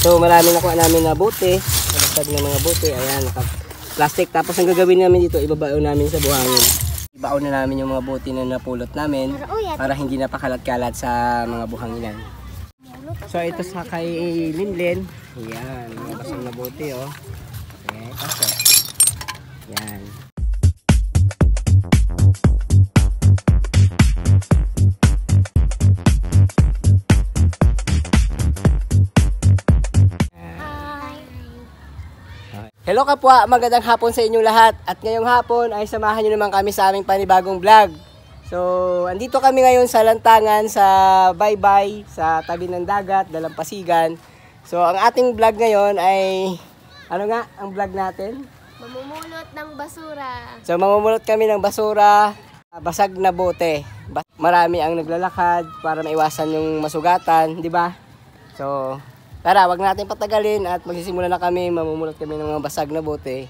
So marami nakuha namin na bote. Nabasag na mga bote. Ayan, naka plastic. Tapos ang gagawin namin dito, ibabaon namin sa buhangin. Ibaon na namin yung mga bote na napulot namin para hindi napakalat-kalat sa mga buhanginan. So ito sa kay Linlin. Yan, mga basang na bote oh. Okay, pasok. Hello kapwa, magandang hapon sa inyong lahat. At ngayong hapon ay samahan nyo naman kami sa aming panibagong vlog. So, andito kami ngayon sa lantangan sa Baybay, sa tabi ng dagat, Dalampasigan. So, ang ating vlog ngayon ay, ano nga ang vlog natin? Mamumulot ng basura. So, mamumulot kami ng basura, basag na bote. Marami ang naglalakad para maiwasan yung masugatan, di ba? So, tara, wag natin patagalin at magsisimula na kami, mamumulot kami ng mga basag na bote.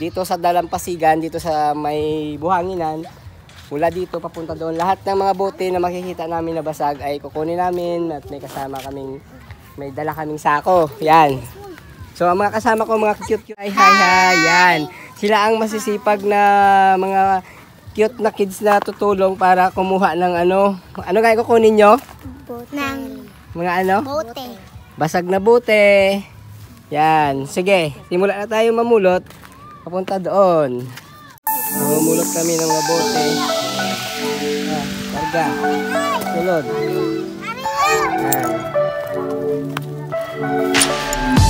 Dito sa Dalampasigan, dito sa may buhanginan, mula dito papunta doon. Lahat ng mga bote na makikita namin na basag ay kukunin namin at may kasama kaming, may dala kaming sako. Yan. So, ang mga kasama ko, mga cute cute. Hi, hi, hi. Yan. Sila ang masisipag na mga cute na kids na tutulong para kumuha ng ano. Ano kaya kukunin nyo? Ng Mga ano? bote. Basag na bote. Yan. Sige, simula na tayo mamulot. Papunta doon. Mamulot kami ng mga bote. Ah, karga. Sunod. Yan.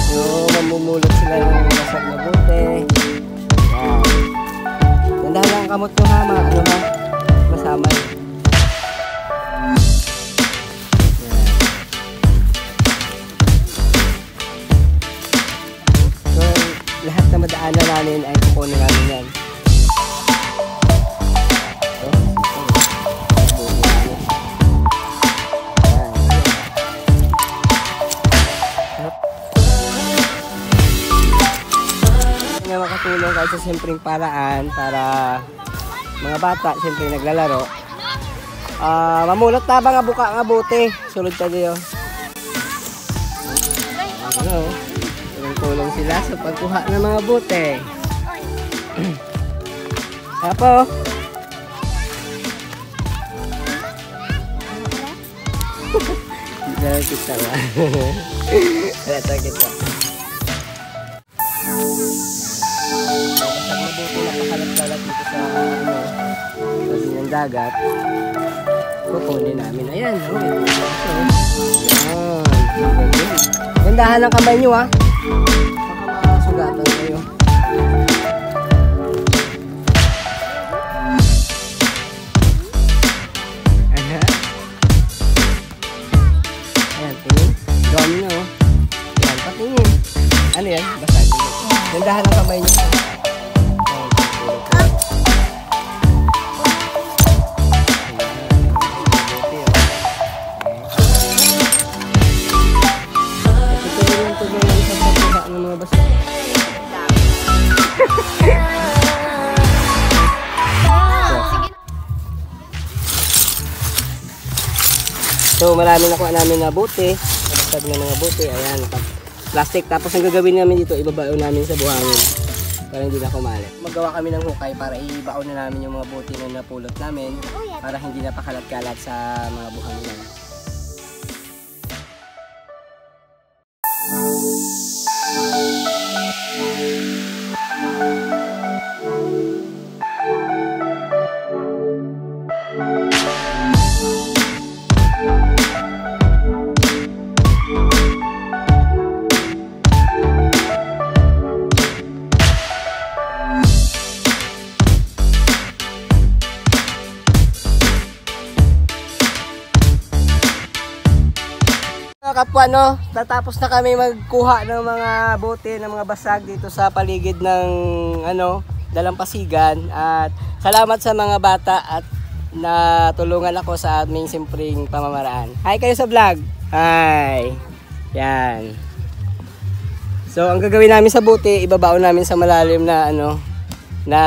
So, mamumulot sila ng basag na bote. Yan. Tandaan lang ang kamot nyo ha, mga ano ha. Masamay. Yan. Lahat na madaanan namin ay kukunin namin yan. Nga makatulong kahit sa simpleng paraan para mga bata siyempre naglalaro. Ah, mamulot na ba nga buka nga bote? Sulod ka diyo. Ano? Sila sa pagkuha ng mga bote. Apo. Hindi na kita ba? Wala kita. Kapag mabuti napakalat-kalat dito sa ano, sa ng dagat, kukunin namin. Ayan, oh, ito. Yan. Ganyan. Gandahan ang kamay nyo, ha? Ayan, tingin. Dami na, oh. Yan, patingin. Ano yan? Basag. Gandahan ang kamay. Ayan, pagkuha ng mga basa. So marami nakuha namin na bote. Nabasag na mga bote. Ayan, plastic. Tapos ang gagawin namin dito, ibabaon namin sa buhangin. Para hindi na kumalat. Magawa kami ng hukay para ibaon na namin yung mga bote na napulot namin. Para hindi na pakalat-kalat sa mga buhangin. Mga kapwa, no, tatapos na kami magkuha ng mga bote, ng mga basag dito sa paligid ng ano, Dalampasigan. At salamat sa mga bata at natulungan ako sa aming simpleng pamamaraan. Hi kayo sa vlog. Hi. Yan. So, ang gagawin namin sa bote, ibabaon namin sa malalim na ano, na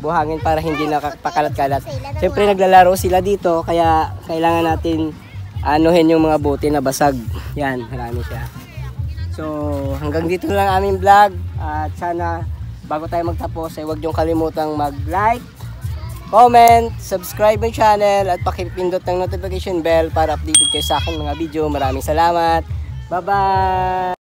buhangin para hindi nakapakalat-kalat. Siyempre naglalaro sila dito kaya kailangan natin anuhin yung mga buti na basag. Yan, marami siya. So, hanggang dito lang aming vlog. At sana, bago tayo magtapos, ay huwag niyong kalimutang mag-like, comment, subscribe ng channel, at pakipindot ng notification bell para updated kayo sa akin mga video. Maraming salamat. Bye-bye!